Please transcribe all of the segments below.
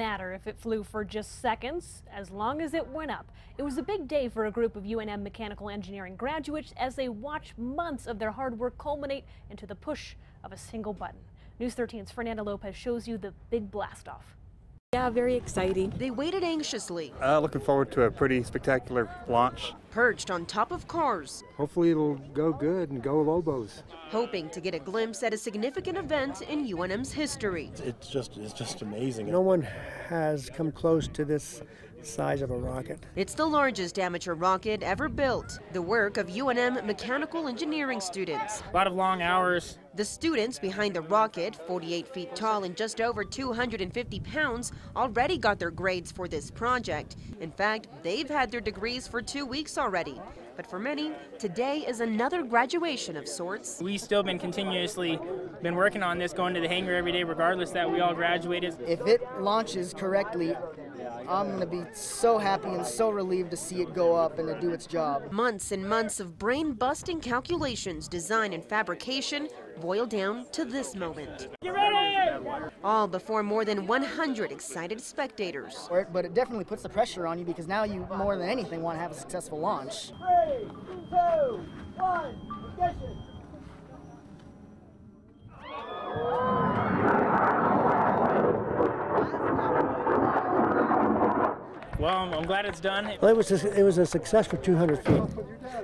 matter if it flew for just seconds, as long as it went up. It was a big day for a group of UNM mechanical engineering graduates as they watched months of their hard work culminate into the push of a single button. News 13's Fernanda Lopez shows you the big blast off. Yeah, very exciting. They waited anxiously, Uh, looking forward to a pretty spectacular launch. Perched on top of cars, Hopefully it'll go good and go Lobos. hoping to get a glimpse at a significant event in UNM's history. It's just it's just amazing. No one has come close to this size of a rocket. It's the largest amateur rocket ever built, the work of UNM mechanical engineering students. A lot of long hours. The students behind the rocket, 48 feet tall and just over 250 pounds, already got their grades for this project. In fact, they've had their degrees for two weeks already. But for many, today is another graduation of sorts. We've still been continuously been working on this, going to the hangar every day, regardless that we all graduated. if it launches correctly, I'm going to be so happy and so relieved to see it go up and to do its job. Months and months of brain busting calculations, design, and fabrication boil down to this moment. All before more than 100 excited spectators. But it definitely puts the pressure on you because now you, more than anything, want to have a successful launch. Well, I'm, I'm glad it's done. Well, it was a, it was a success for 200 feet.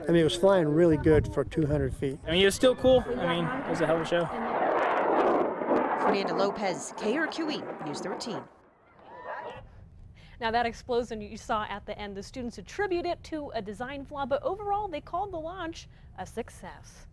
I mean, it was flying really good for 200 feet. I mean, it was still cool. I mean, it was a hell of a show. Fernanda Lopez, KRQE, News 13. Now that explosion you saw at the end, the students attribute it to a design flaw, but overall they called the launch a success.